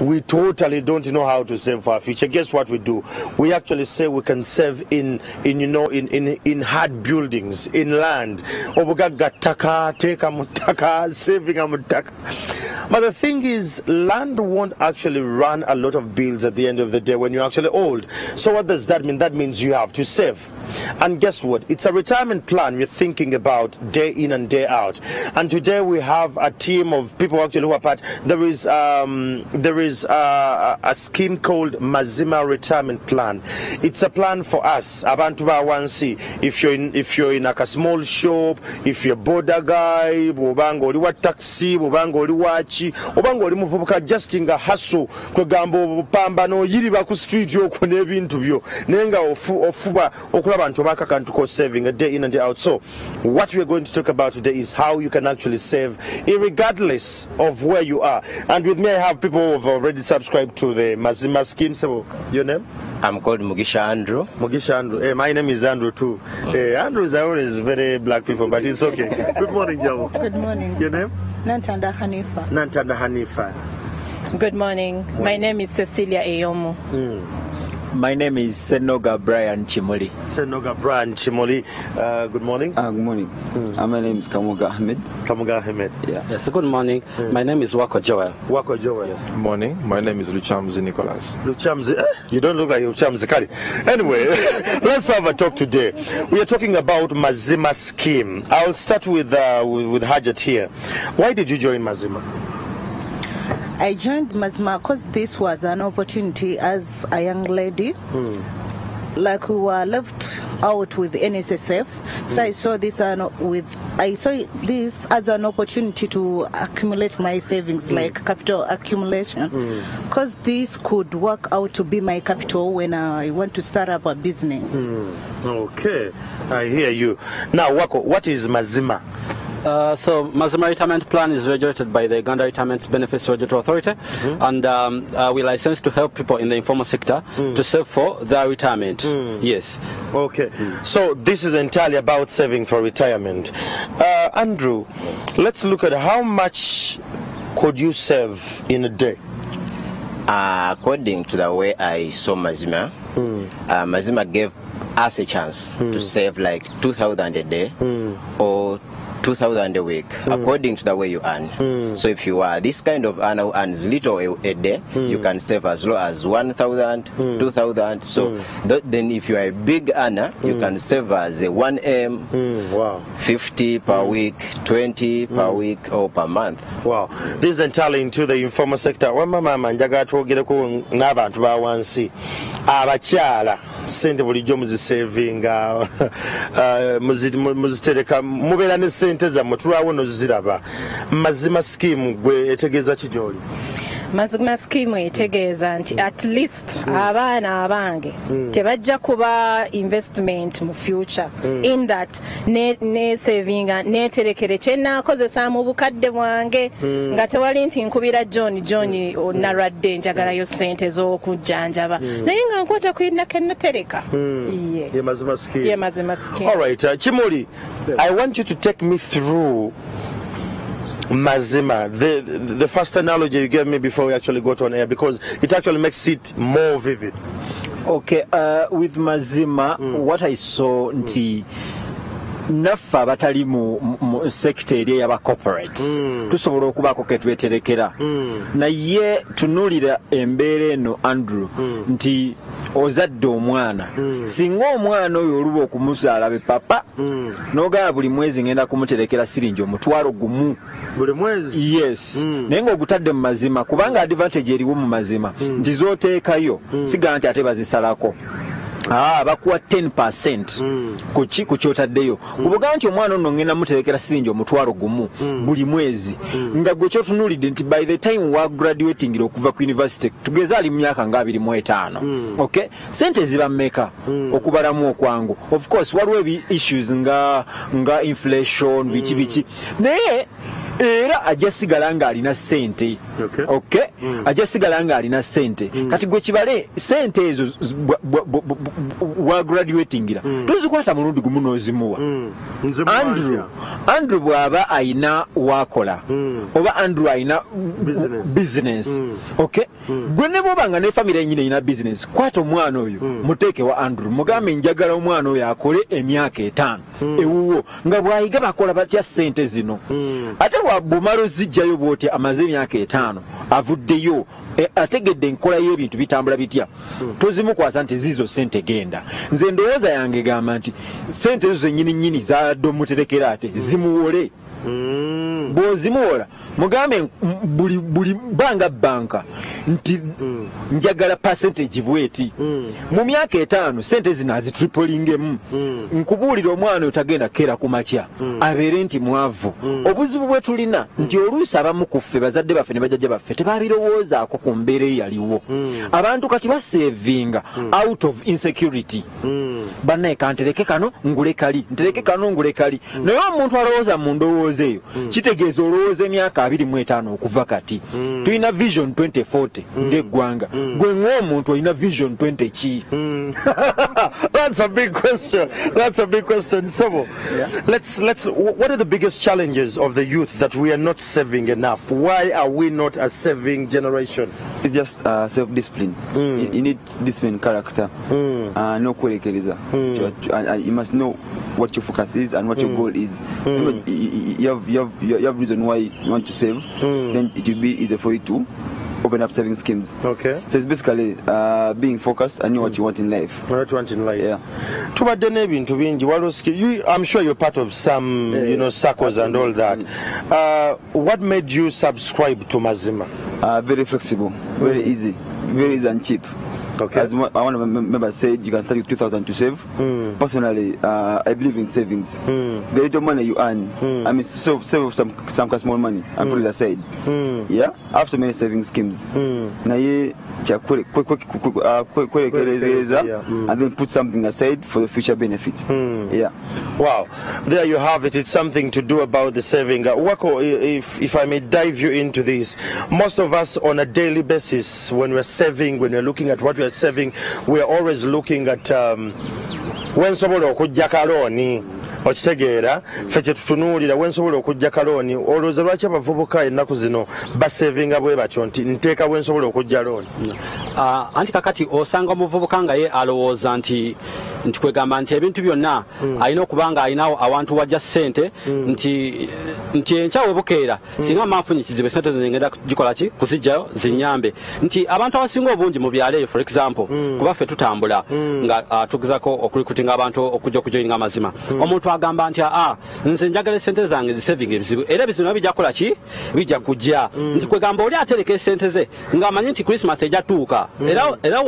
we totally don't know how to save for our future. Guess what we do? We actually say we can save in, in you know, in, in, in hard buildings, in land. But the thing is, land won't actually run a lot of bills at the end of the day when you're actually old. So what does that mean? That means you have to save. And guess what? It's a retirement plan we're thinking about day in and day out. And today we have a team of people actually who are part. There is um, there is uh, a scheme called Mazima Retirement Plan. It's a plan for us. Abantu bawansi. If you're in if you're in like a small shop, if you're a border guy, bwobanga oli wa taxi, bwobanga oli wachi, obanga oli muvubuka just nga hustle kwegamba obupambano oyiriba ku street okwo n'ebintu byo naye nga ofu- ofuba okulaba nti obaka kantu ko saving a day in and day out so what we're going to talk about today is how you can actually save regardless of where you are and with me i have people have already subscribed to the mazima scheme so your name I'm called Mugisha Andrew. Mugisha Andrew. Hey, my name is Andrew too. Hey, Andrew is always very black people, but it's okay. Good morning, Jamo. Good morning. Your name? Nantanda Hanifa. Nantanda Hanifa. Good morning. My name is Cecilia Eyomo. Hmm. My name is Senoga Brian Chimoli. Senoga Brian Chimoli. Uh, good morning. Uh, good morning. Uh, my name is Kamuga Ahmed. Kamuga Ahmed. Yeah. Yes, good morning. My name is Wako Joel. Wako Joel. Morning. My name is Luchamzi Nicholas. Luchamzi. eh, You don't look like Luchamzi Kari. Anyway, let's have a talk today. We are talking about Mazima scheme. I'll start with uh, with, with Hajat here. Why did you join Mazima? I joined Mazima because this was an opportunity as a young lady. Hmm. Like we were left out with NSSF, so hmm. I saw this an, with I saw this as an opportunity to accumulate my savings, hmm. like capital accumulation, because this could work out to be my capital when I want to start up a business. Okay, I hear you. Now, Wako, what is Mazima? Uh, so, Mazima Retirement Plan is regulated by the Uganda Retirement Benefits Regulatory Authority, and um, uh, we're licensed to help people in the informal sector to save for their retirement. Yes. Okay, so this is entirely about saving for retirement. Uh, Andrew, let's look at how much could you save in a day? Uh, according to the way I saw Mazima, uh, Mazima gave us a chance to save like 2,000 a day or 2,000 a week, mm. according to the way you earn. mm. So if you are this kind of earner who earns little a, a day, mm. you can save as low as 1,000, mm. 2,000. So mm. th- then if you are a big earner, you can save as a 1M, mm. Wow. 50 per mm. week, 20 mm. per week or per month. Wow. This is entirely into the informal sector. Wamma maama njagala twogereko n'abantu ba wansi abakyala sente bulijjo muzisevinga muzi- mu- muzitereka mubeera ne sente zammwe tulwawo noziraba. Mazima skimu gwe etegeeza ki gy'oli mazima skimu etegeeza nti at least abaana abange tebajja kuba investment mu future in that ne- nesavinga neterekere kyenaakozesa mu bukadde bwange nga tewali nti nkubira john john onalwadde njagalayo sente z'okujjanjaba. Naye nga nkwata kwinako enatereka Ye. mazima skimu uh, Chimoli, I want you to take me through Mazima, the, the first analogy you gave me before we actually got on air, because it actually makes it more vivid. Okay, uh, with Mazima, mm. what I saw nti mm. naffe abatali mu, sekita eri ey'aba corporates mm. tusobola okubaako ke tweterekera. Naye tunuulira embeera eno andrew nti ozadde omwana. Singa omwana oyo oluba okumuzaala be papa n'ogamba buli mwezi ngenda kumuterekera siringi omutwalo gumu. Buli mwezi. yes. Naye ngaogutadde mu mazima kubanga advantage eriwo mu mazima. Nti zooteekayo sigala nti ate bazisalako bakuwa 10 ku ki ku kyotaddeyo kubuga nti omwana ono ngenda muterekera siringi omutwalo gumu buli mwezi nga gwe kyotunuulidde nti by the time wa graduatingira okuva ku university tugeze ali mu myaka nga 25 okay? Sente ziba mmeka okubalamu okwangu. Of course waliwo ebi issues nga nga inflation biki biki. Naye era ajja sigala ng'alina sente Okay. okay? Ajja sigala ng'alina sente kati gwe kibale sente ezo z- bwa- bwa- bwa- bwa- wa graduatingira tozikwata mulundi gumu n'ozimuwa. Andrew andrew bw'aba ayina wakola oba andrew ayina Business. business. Okay? Gwe ne bwoba nga ne famire enyini eyina business kwata omwana oyo muteeke wa andrew. Mugambe njagala omwana oyo akole emyaka etaano. Ewuwo. Nga bwayiga bakola batya sente zino? Ate bw'omala ozijjayo bwoti amaze emyaka etaano avuddeyo e, ategedde enkola y'ebintu bitambula bitya? Tozimukwasa nti ziizo sente genda. Nze endowooza yange egamba nti sente ezo zenyini nyini zadde omuterekera ate zimuwole bw'ozimuwola mugambe buli buli banga banka nti njagala percentage bweti mu myaka etaano sente zino azitripolingemu nkubuulira omwana oyo tagenda kera ku makya abeere nti mwavu. Obuzibu bwe tulina nti oluusi abamu ku ffe bazadde baffe ne bajajja baffe tebabirowoozaako ku mbeera eyaliwo abantu kati basevinga out of insecurity. Bannaye kantereke kano ngule kali ntereke kano ngule kali. Naye omuntu alowooza mu ndowooza eyo kitegeeza olowooza emyaka 25 okuva kati tulina vision 2040 ng'eggwanga gwe ng'omuntu olina vision 20 ki That's a big question. That's a big question. Sabo, let's let's. What are the biggest challenges of the youth that we are not saving enough? Why are we not a saving generation? It's just uh, self-discipline. You, you need discipline, character, mm. uh, no kwerekereza. You- And, and you must know what your focus is and what mm. your goal is. You, know, you, you- you have, you, have, you have reason why you want to save, mm. then it will be easy for you to open up saving schemes. Okay. So it's basically uh, being focused and know what you want in life. What you want in life? Yeah. tubadde n'ebintu bingi you, i'm sure you're part of some yeah, you know circles and all that uh, what made you subscribe to mazima Uh, very flexible, very easy, very easy and cheap. Okay. As of my mem- members said, you can start with 2,000 to save. Mm. Personally, uh, I believe in savings. Mm. The little money you earn, mm. I mean, save, save some some small money and mm. put it aside. Mm. Yeah, I have so many saving schemes. Mm. and then put something aside for the future benefit. Mm. Yeah. Wow, there you have it. It's something to do about the saving. Uh, Wako, if, if I may dive you into this, most of us on a daily basis, when we're saving, when we're looking at what we're saving, we're always looking at um, wensobola okujja kalooni okitegeera ffe kyetutunuulira wensobola okujja kalooni. Olowooza lwaki abavubuka ennaku zino basevinga bwe batyo? Nti nteeka wensobola okujja looni. Ah, anti kakati osanga omuvubuka nga ye alowooza nti nti kwegamba nti ebintu byonna alina okuba nga alinawo awantu wajja ssente nti nti enkya webukeera singa manfunye kizibu esente zo ngenda gikola ki? Kuzijjayo zinyambe. Nti abantu abasinga obungi mu byalo eyo for example kuba ffe tutambula nga ah, tugezako okulikutinga abantu okujja okujoininga amazima. Omuntu agamba nti aa nze njagala esente zange zisevinga ebizibu. Era ebizibu bijja kukola ki? Bijja kujja. Nti kwegamba oli atereka esente ze ng'amanyi nti krismas ejja tuuka.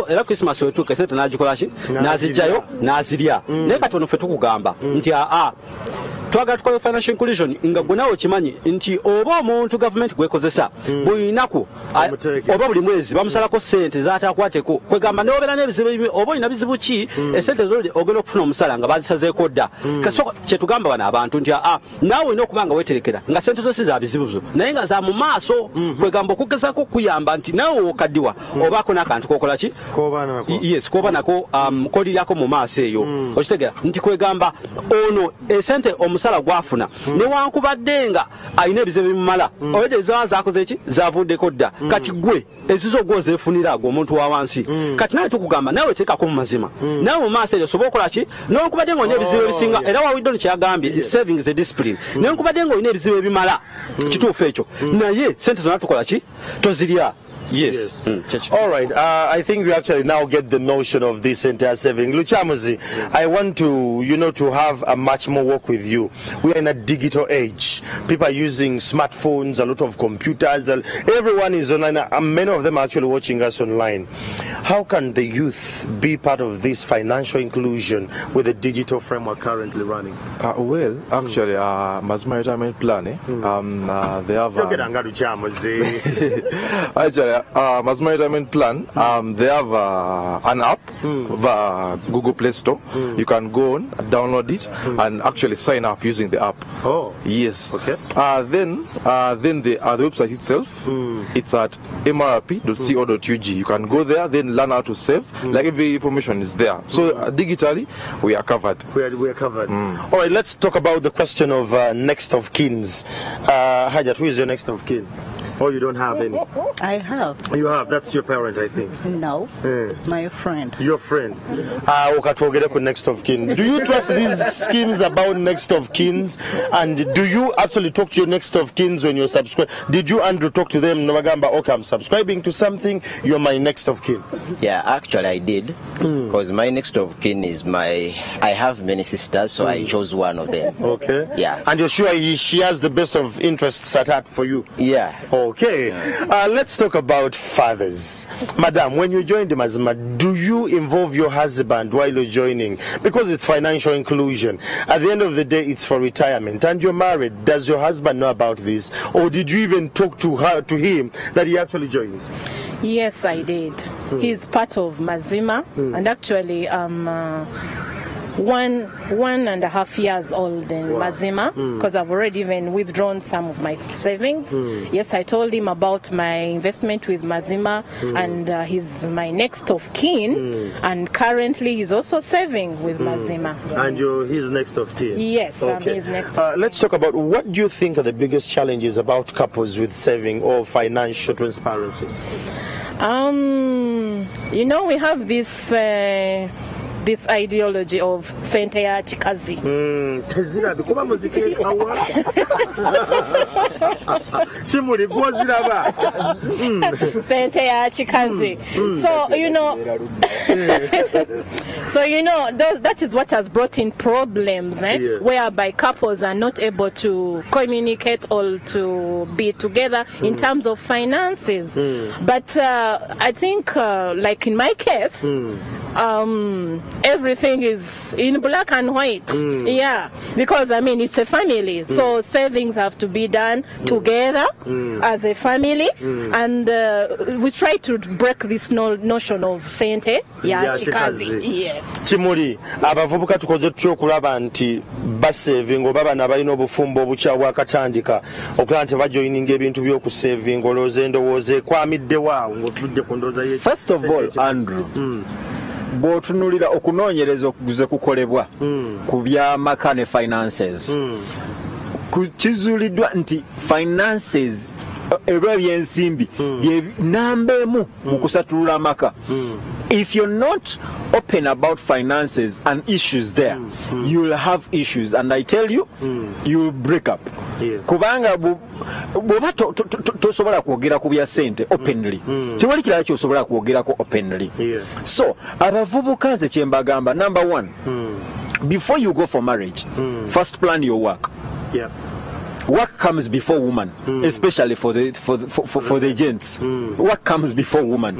Era krismas wetuuka esente n'agikola ki? N'azijjayo n'azirya naye kati ono ffe tukugamba. Nti aa twagala tukole financial inclusion nga gwe nawe okimanyi nti oba omuntu gavumenti gwekozesa buli lunaku oba buli mwezi bamusalako sente zatakwateko kwegamba newobeera n'ebizibu oba olina bizibu ki esente zo ogenda okufuna omusala nga bazisazeeko dda. Kasoko kyetugamba bano abantu nti aa naawe olina okuba nga weterekera nga sente zo si za bizibu zo naye nga za mu maaso. Kwegamba okugezako kuyamba nti naawe wokaddiwa obaako n'akantu kokola ki? Yes koba nako um, kolirako mu maaso eyo. Okitegera nti kwegamba ono esente omusala gwafuna. Newankubadde nga alina ebizibu ebimumala olwedde ezaba zakoze ki? Zavuddeko dda. Kati gwe ezizo gwe ozeefunira gwe omuntu wa wansi. Kati nawe tukugamba nawe teekako mu mazima. Nawe mu maaso eryo osobola okukola ki? Newankubadde nga olina ebizibu ebisinga era wawidde kyagambye saving a discipline. Newankubadde nga olina ebizibu ebimala. Kituufu ekyo. Naye sente zonna tukola ki? Tozirya yes yes. Mm. All right, uh, I think we actually now get the notion of this entire saving. Luchamuzi, yes. I want to, you know, to have a much more work with you. We are in a digital age. People are using smartphones, a lot of computers. Everyone is online. and many of them are actually watching us online. How can the youth be part of this financial inclusion with the digital framework currently running? Uh, well, actually, uh, Mazima retirement plan, eh, um, uh, they have. Um, actually, uh, Mazima retirement plan, um, they have uh, an app, via Google Play Store. You can go on, download it, and actually sign up using the app. Oh. Yes. Okay. Uh, then, uh, then the uh, the website itself, it's at mrp.co.ug. You can go there, then learn how to save. Mm. Like every information is there. So uh, digitally, we are covered. We are, we are covered. Mm. All right, let's talk about the question of uh, next of kins. Uh, Hajat, who is your next of kin? Oh, you don't have any. I have. You have. That's your parent, I think. No. Eh. My friend. Your friend. Ah, ukatwogere ku next of kin. Do you trust these schemes about next of kins? And do you actually talk to your next of kins when you're subscribed? Did you, Andrew, talk to them? Nabagamba, okay, I'm subscribing to something. You're my next of kin. Yeah, actually I did. Hmm. Because my next of kin is my. I have many sisters, so I hmm. chose one of them. Okay. Yeah. And you're sure he, she has the best of interests at heart for you? Yeah. Okay. Uh, let's talk about fathers. Madam, when you joined the Mazima, do you involve your husband while you're joining? Because it's financial inclusion. At the end of the day, it's for retirement. And you're married. Does your husband know about this? Or did you even talk to her, to him, that he actually joins? Yes, I did. Hmm. He's part of Mazima, and actually, um, uh, one one and a half years old in Mazima because I've already even withdrawn some of my savings. Yes, I told him about my investment with Mazima, and uh, he's my next of kin, and currently he's also saving with Mazima. And you're his next of kin? Yes, I'm his next Uh, let's talk about what do you think are the biggest challenges about couples with saving or financial transparency? Um, you know, we have this uh, this ideology of sente ya chikazi. Hmm, tezirabe kuba muziteekawa kimuli gwoziraba sente hmm. ya chikazi. Hmm, so you know, so you know those, that is what has brought in problems, eh? Yeah. whereby couples are not able to communicate or to be together in terms of finances. But uh, I think, uh, like in my case. Um, everything is in black and white. Mm. Yeah, because I mean it's a family, mm. so savings have to be done mm. together as a family, and uh, we try to break this no- notion of sente Ya yeah, chikazi. chikazi. Yes. kimuli abavubuka tukoze tutya okulaba nti basevinga oba bano abalina obufumbo obukya bwakatandika okulaba nti bajoyininga ebintu by'okusevinga olowooza endowooza ekwamiddewo awo ng'otudde ku ndowooza ye first of all andrew bw'otunulira okunoonyereza okuze kukolebwa ku byamaka ne finances. Ku- kizuuliddwa nti finances erwa ebyensimbi bye namba emu mu kusatulula amaka if you're not open about finances and issues there you'll have issues. And i tell you you'll break up. Yeah. Kubanga bw'oba to- to- to- tosobola kwogera ku bya sente openly tewali kirala kyosobola kwogerako openly. So abavubuka nze kyembagamba number one before you go for marriage first plan your work Work comes before woman especially for the for the, for, for, for the gents? Work comes before woman?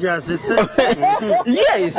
Kyasese yes.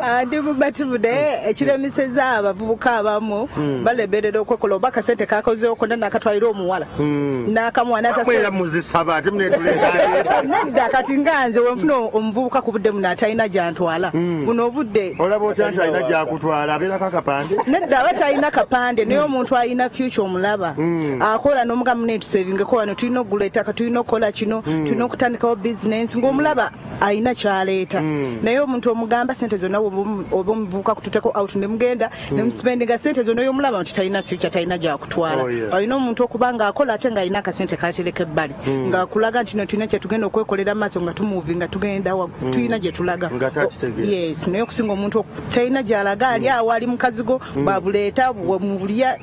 Ah, ndi mubativu naye ekiremeseza abavubuka abamu baleberera okwekola oba akasente kakozeewo konna nakatwalira omuwala. N'akamuwa mwera muzisaba ate munetuleeta nedda kati nga nze wenfuna omuvubuka ku budde muno atalina gyantwala. Buno obudde. Olaba otya nti alina gyakutwala abeerako akapande nedda aba talina kapande naye omuntu alina future omulaba. Akola n'omugamu netusevingeko wano tulina okugula ettaka tulina okukola kino tulina okutandikawo bizinensi ng'omulaba alina kyaleeta. Naye omuntu omugamba sente zonna oba- omuvubuka kututeko out nemugenda nemusipendinga sente zonna oyomulaba nti talina future talina gyakutwala Oh, alina omuntu okuba ng'akola ate ng'alina akasente katereka ebbali ng'akulaga nti no tulina kyetugenda okwekolera maaso nga tumuvi nga tugenda tulina gye tulaga. Nga takitegeera. yes naye okusinga omuntu talina gy'alaga ali awo wali mukazigo babuleeta bwemubulya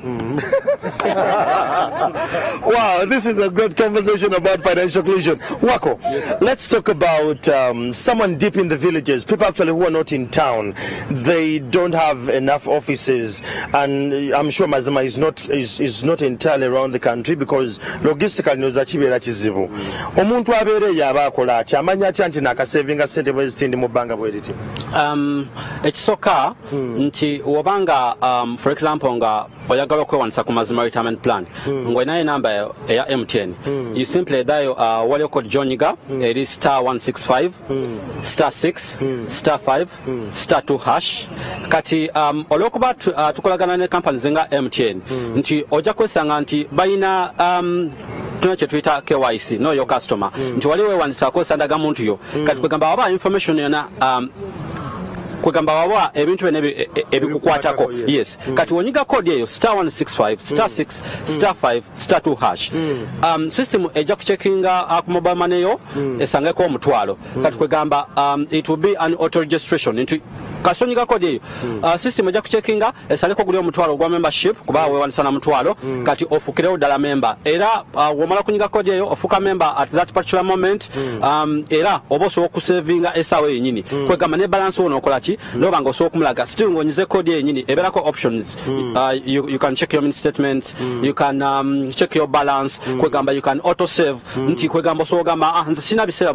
Wow, this is a great conversation about financial inclusion. Wako, let's talk about um, someone deep in the villages, people actually who are not in town. They don't have enough offices, and I'm sure Mazima is not is, is not entirely around the country because logistically noza kibeera kizibu. Omuntu abeereyo aba akola atya amanya atya nti nakasevinga sente bwe zitindi mu bbanga bweriti? Um, ekisooka nti wobanga um, for example nga oyagala okwewanisa ku mazima retirement plan mm. ng'olinayo enamba eya mtn mm. you simply edayo uh, wali code jonyiga eri star 165 mm. star 6 mm. star 5 mm. star 2 hash kati um, olwokuba uh, tukolagana ne companies nga mtn mm. nti ojja kwesanga nti balina um, tuna kyetuyita kyc no your customer nti wali wewanisa akozesa ndagamuntu yo kati kwegamba waba information yona um, kwegamba waba ebintu byona ebi- e- e- ebikukwatako yes. kati wonyiga kodi eyo star 165 star 6 star 5 star 2 hash. Um, system ejja kucekinga uh, ku mobile money yo esangeko omutwalo kati kwegamba um, it will be an auto registration. Nti kasonyiga kodi eyo uh, system ejja kucekinga esaleko guli omutwalo ogwa membership kuba wewanisa na mutwalo. Kati ofukirewo ddala member. Era uh, womala kunyiga kodi eyo ofuka member at that particular moment. Um, era oba osobola okusevinga esaawa yenyini kwegamba ne balance wo nokola ki noba nga osobola okumulaga still ng'onyize kodi yenyini ebeerako options. Uh, you, you can check your min statements. You can um, check your balance. Kwegamba you can auto save. Nti kwegamba osobola ogamba ah, nze sina biseera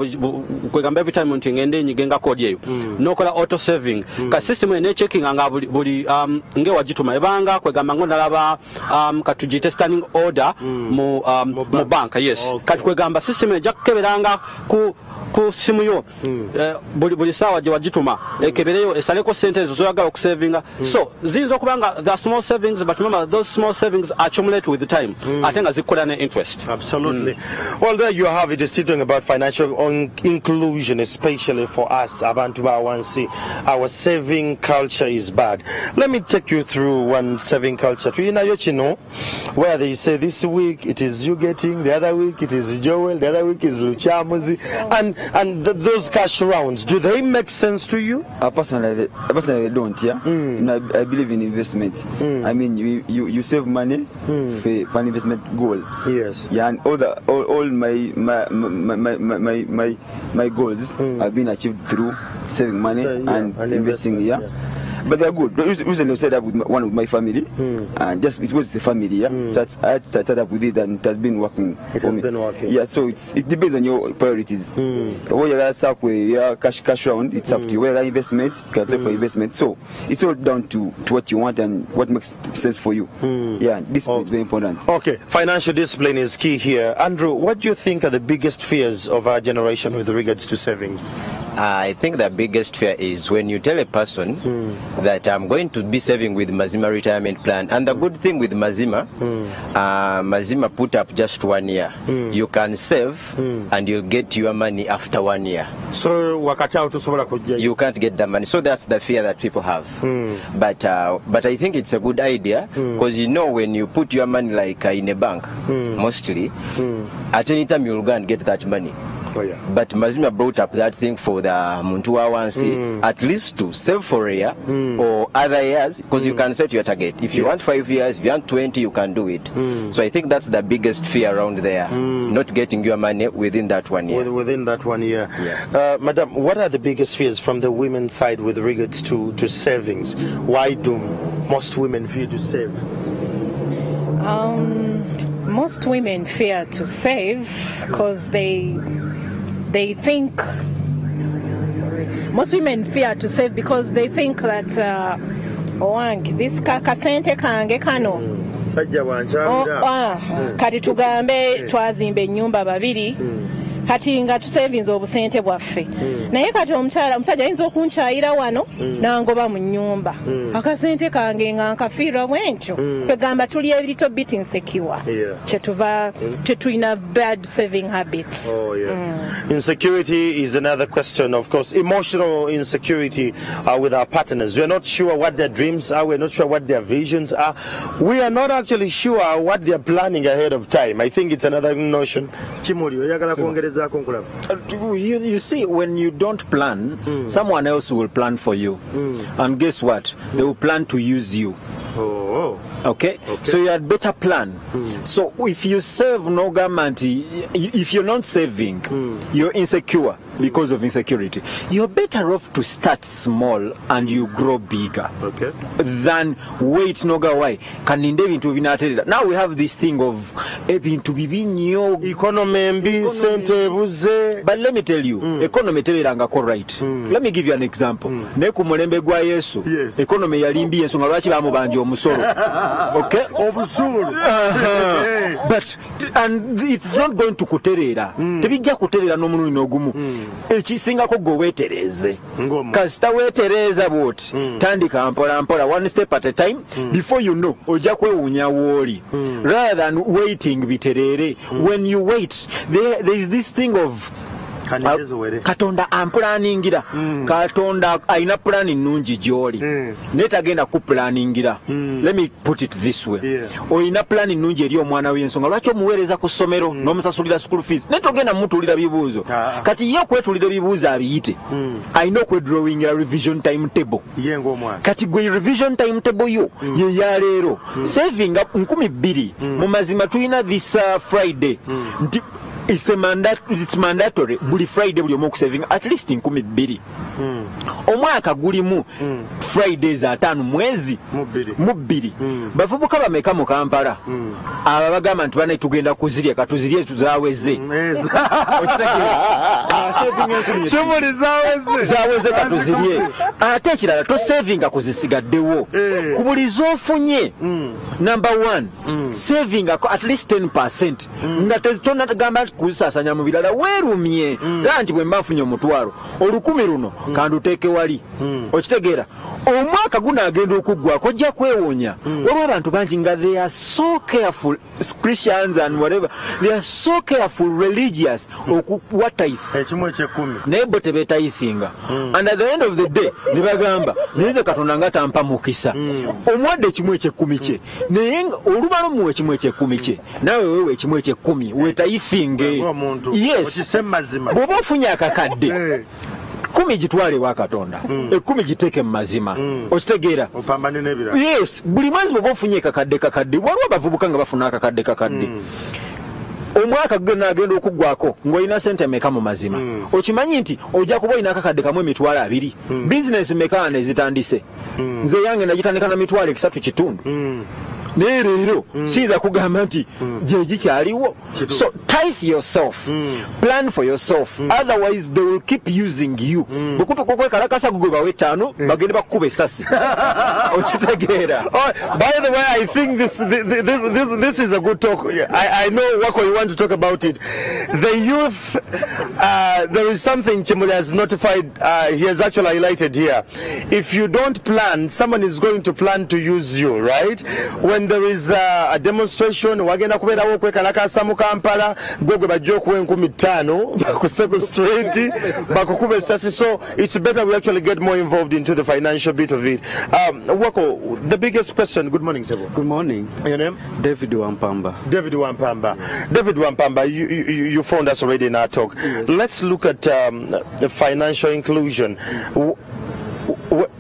kwegamba every time nti ngende nyigenga yeyo. Eyo nokola auto saving. Ka system ene checking nga buli, um, ngewagituma ebanga kwegamba ngo nalaba um, katugiyite standing order mu, um, mu bank. yes. Kati kwegamba system ejja kukeberanga ku ku simu yo eh, buli, buli saawa gye wagituma ekebereyo esaleko sente ezo zoyagala okusavinga so ziyinza kubanga the small savings but remember those small savings accumulate with time ate nga zikukola ne interest Absolutely. mm. Well, there you have it. is talking about financial inclusion, especially for us, Abantu Bawansi. Our saving culture is bad. Let me take you through one saving culture. You know, you know, where they say this week it is you getting, the other week it is Joel, the other week is Luchamuzi, and and th- those cash rounds. Do they make sense to you? I personally, I uh, personally don't. Yeah, mm. you know, I, I believe in investment. Mm. I mean, you you, you save money mm. for, for an investment goal. Yes. Yeah, and all the all, all my my my my my my, my, goals have been achieved through saving money So, yeah, and, and investing. investments, Yeah. But they're good. Rec- Recently, I set up with my, one of my family, hmm. and just it was the family, yeah. Hmm. So I had started up with it, and it has been working. It has me. been working. Yeah, so it's it depends on your priorities. What you start with, yeah, cash cash round, it's up to you. Hmm. Whether investment, you can save for investment. So it's all down to, to what you want and what makes sense for you. Yeah, this is oh. very important. Okay, financial discipline is key here. Andrew, what do you think are the biggest fears of our generation with regards to savings? I think the biggest fear is when you tell a person mm. that I'm going to be saving with Mazima retirement plan. And the good thing with Mazima, mm. uh, Mazima put up just one year. Mm. You can save mm. and you'll get your money after one year. So wakati tusobola You can't get the money. So that's the fear that people have. Mm. But uh, but I think it's a good idea because mm. you know when you put your money like uh, in a bank, mm. mostly, mm. at any time you'll go and get that money. Oh, yeah. But Mazima brought up that thing for the Muntu Wansi, hmm. at least to save for a year hmm. or other years, because you hmm. can set your target. If you want five years, if you want 20, you can do it. So I think that's the biggest fear around there, not getting your money within that one year. Within that one year. Yeah. Uh, Madam, what are the biggest fears from the women's side with regards to, to savings? Why do most women fear to save? Um, most women fear to save because they they think. Sorry, most women fear to save because they think that uh, owange this ka- kasente kange kano Sajja bwankyamira. ah, kati tugambe twazimba ennyumba babiri kati nga tusevinza obusente bwaffe naye kati omukyala omusajja ayinza okunkyayira wano nangoba mu nyumba akasente kange nga nkafiirwa bwe ntyo kwegamba tuli ebirito bit insecure Yeah. kyetuva tetulina bad saving habits Oh, yeah. Insecurity is another question, of course. Emotional insecurity uh, with our partners. We're not sure what their dreams are. We're not sure what their visions are. We are not actually sure what they're planning ahead of time. I think it's another notion. Kimuli, oyagala kwongereza ogezaako nkulaba Uh, You, you see, when you don't plan, hmm. someone else will plan for you. Hmm. And guess what? They will plan to use you. Oh, Okay? okay So you had better plan. Hmm. So if you save no government, if you're not saving, you're insecure because of insecurity. You're better off to start small and you grow bigger. okay. than wait noga why? Kaninde ebintu binaterera now we have this thing of ebintu bibi nnyo ikonomi embi sente ebuze but let me tell you economy teberangako right. Let me give you an example. Naye ku mulembe gwa yesu Yes. economy yali mbi ensonga lwaki bamubanja omusolo? Okay? Obusuulu Uh-huh. but and it's not going to kutereera tebijja kutereera n'omulundi n'ogumu ekisingako gwe weetereeze kasita weetereeza bwoti tandika mpola mpola one step at a time before you know ojja kwewuunya wooli rather than waiting bitereere when you wait there, there is this thing of katonda ampulaningira katonda alina pulani nnungi gy'oli. Naye tagenda kupulaningira let me put it this way. Yeah. olina pulani nnungi eri omwana w'ensonga. Lwaki omuweereza ku ssomero n'omusasulira school fees? Naye togenda mumutuulira bibuuzo. Ah. kati ye okwetulira ebibuuzo abiyite. Alina okwedrawingira revision time table kati gwe revision time table yo ye yaleero savinga 22 mu mazima tulina this uh, friday. Nti it's, a manda it's mandatory. Buli friday buli omu okusavinga at least 22 omwaka gulimu fridays ataano mwezi Mu bbiri. bbiri bavubuka bameka mu kampala? Abo bagamba nti bana tugenda kuzirya katuzirye tuzaweze. Kimuli zaweze. Zaweze katuzirye ate ekirala tosavinga kuzisigaddewo. Ku buli zofunye number one savingako at least 10 nga tonagamba kuzisasanya mu birala weerumye. Era nti bwe mba nfunye omutwalo olukumi luno kanduteeke wali. Okitegeera omwaka gunaagenda okuggwako ojja kwewuunya waliwo abantu bangi nga they are so careful christians and whatever they are so careful religious okuwa taife ekimu ekyekumi. Naye bo tebeetayifinga and at the end of the day ne bagamba naye nze katonda nga tampa mukisa. Omuwadde ekimu ekyekkumi kye. Naye nga olumala omuwa ekimu ekyekkumi kye. Naawe weewa ekimu ekyekkumi weetayifinge ng'omuntu yes. bw'oba ofunye akakadde Eh, kumi gitwale ewa katonda. Ekkumi giteeke mu mazima. Okitegeera. Opambane n'ebirala. Yes buli mwezi bw'oba ofunye kakadde kakadde waliwo abavubuka nga bafuna akakadde kakadde. Omwaka nagenda okuggwako ng'olina sente meka mu mazima? Okimanyi nti ojja kuba olina akakadde kamu emitwalo abiri? Bizinesi meka nezitandise nze yange nagitandika na mitwalo ekisatu kitundu naye leero siyinza kugamba nti gye gikyaliwo. So tithe yourself. Plan for yourself. Otherwise they will keep using you. Bwe kutuka okwekalakasa gwe bawe etaano bagende bakukuba essasi okitegeera Oh, by the way, I think this this, this, this, this is a good talk. I, I know Wako, you want to talk about it. The youth, uh, there is something Chimuli has notified, uh, he has actually highlighted here. If you don't plan, someone is going to plan to use you, right? When there is uh, a demonstration, wagenda kubeerawo okwekalakasa mu Kampala, gwe gwe bajja okuwa enkumi ttaano, bakuse ku street, bakukuba essasi. So it's better we actually get more involved into the financial bit of it. Um, Wako, the biggest question, good morning, Sebo. Good morning, Your name? David Wampamba. David Wampamba. David Wampamba, you, you, you found us already in our talk. Let's look at um, the financial inclusion. Wh-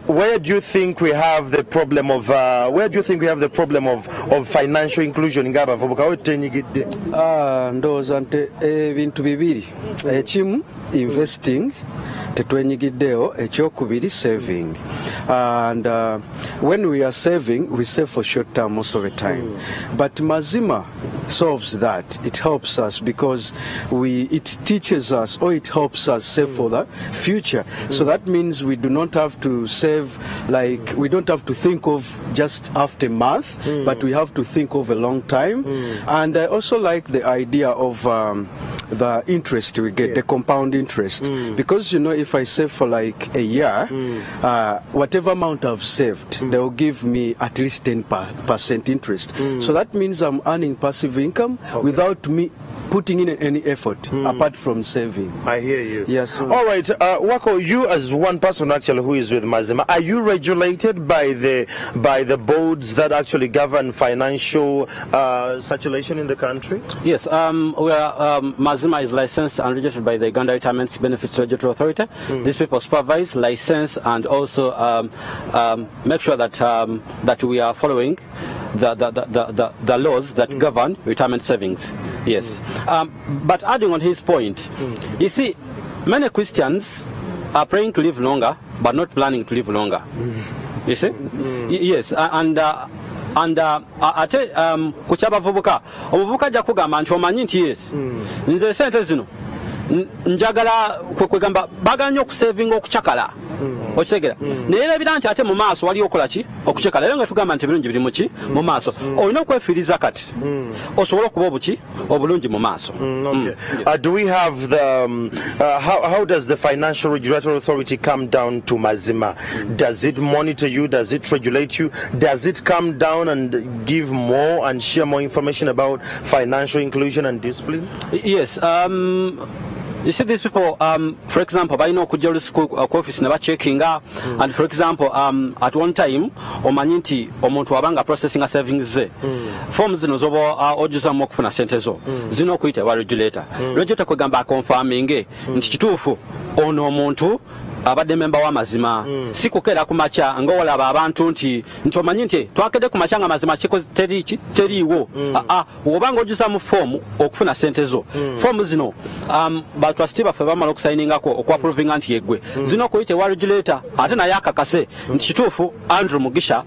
Where do you think we have the problem of uh, where do you think we have the problem of, of financial inclusion? Nga abavubuka wetutenyigidde Ah, ndowooza nti ebintu bibiri. Ekimu investing tetwenyigiddeyo ekyokubiri saving. And uh, when we are saving we save for short term most of the time. But mazima solves that. It helps us because we it teaches us or it helps us save for the future. So that means we do not have to save like we don't have to think of just after month but we have to think of a long time. And i also like the idea of um, the interest we get, the compound interest. Mm. Because, you know, if I save for like a year, mm. uh, whatever amount I've saved, mm. they will give me at least 10% interest. So that means I'm earning passive income without me putting in any effort apart from saving. I hear you. Yes. All right, uh, Wako, you as one person actually who is with Mazima, are you regulated by the by the boards that actually govern financial uh, circulation in the country? Yes, um, we are, um, Mazima is licensed and registered by the Uganda Retirement Benefits Regulatory Authority. These people supervise, license, and also um, um, make sure that um, that we are following the the, the, the, the, laws that govern retirement savings. Yes, um, but adding on his point, you see, many Christians are praying to live longer, but not planning to live longer. You see? Y- Yes, and uh, and uh, ate um, ku ky'abavubuka omuvubuka ajja kugamba nti omanyi nti yes. Nze sente zino njagala kwe kwegamba bagala nnyo okusevinga okucakala. Okitegera naye erabira nti ate mu maaso wali okola ki? Okucakala. Era nga tugamba nti ebirungi biri mu ki? Mu maaso. Olina okwefiiriza kati? Osobole okuba obuki? Obulungi mu maaso. Uh, do we have the um, uh, how, how does the financial regulatory authority come down to Mazima? Does it monitor you? Does it regulate you? Does it come down and give more and share more information about financial inclusion and discipline? Yes. Um, you see these people, um, for example, balina okujja olusiku ku office ne bacheckinga and for example um, at one time omanyi nti omuntu abanga processing savings ze. Forms zino zoba uh, ojuzamu okufuna sente zo. Zina okuyita ewa regulator. Regulator kwegamba akonfaminge. Nti kituufu ono omuntu abadde memba w'amazima. Si kukeera ku makya nga olaba abantu nti nti omanyi nti twakedde ku makya nga mazima kiko teri- ki- teriiwo? Aa wobanga ojuza mu foomu okufuna sente zo. Foomu zino um, batrasti baffe bamala okusayiningako okwaprovinga nti yeggwe. Zina okuyita ewa regulator ate naye akakase. Nti kituufu andrew mugisha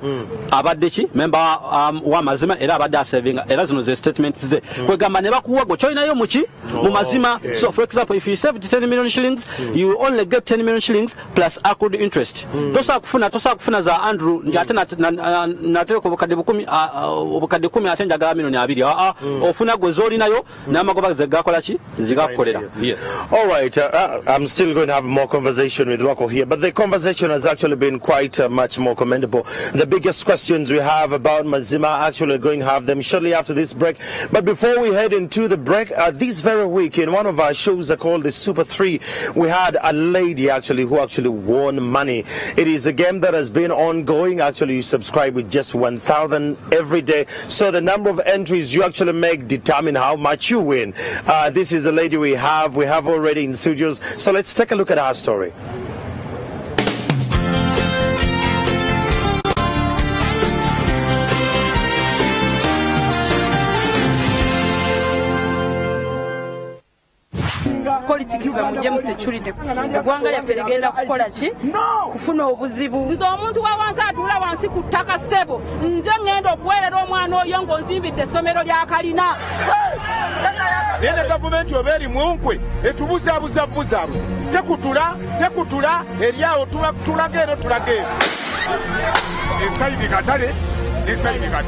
abadde ki? Memba um, w'amazima era abadde asevinga era zino ze statements ze. Kwegamba ne bakuwa gwe kyolinayo muki mu mazima. so for example if you saved 10 million shillings you only get 10 million shillings plus accrued interest. Tosobola kufuna tosobola kufuna za andrew nti ate nat- na- na- natereka obukadde kumi ate njagala milioni abiri. Aa ofuna gwe zolinayo n'amagoba ze gakola ki? Zigakukolera yes All right, uh, uh, I'm still going to have more conversation with Wako here, but the conversation has actually been quite uh, much more commendable. The biggest questions we have about Mazima actually going to have them shortly after this break. But before we head into the break, uh, this very week in one of our shows called the Super 3, we had a lady actually who actually won money. It is a game that has been ongoing. Actually, you subscribe with just 1,000 every day. So the number of entries you actually make determine how much you win. Uh, this is the lady we have. We have already in studios. So let's take a look at her story. Bamugye mu security. Eggwanga lyaffe ligenda kukola ki? Kufuna obuzibu. Nze omuntu wa wansi atuula wansi ku ttaka ssebo. Nze ŋŋenda okuweerera omwana oyo ng'onzimbidde essomero lya kalina. Naye ne gavumenti oba eri munkwe etubuzaabuza buzaabuza tekutula tekutula eri awo tulaga eno tulaga eno. Esayidi katale esayidi katale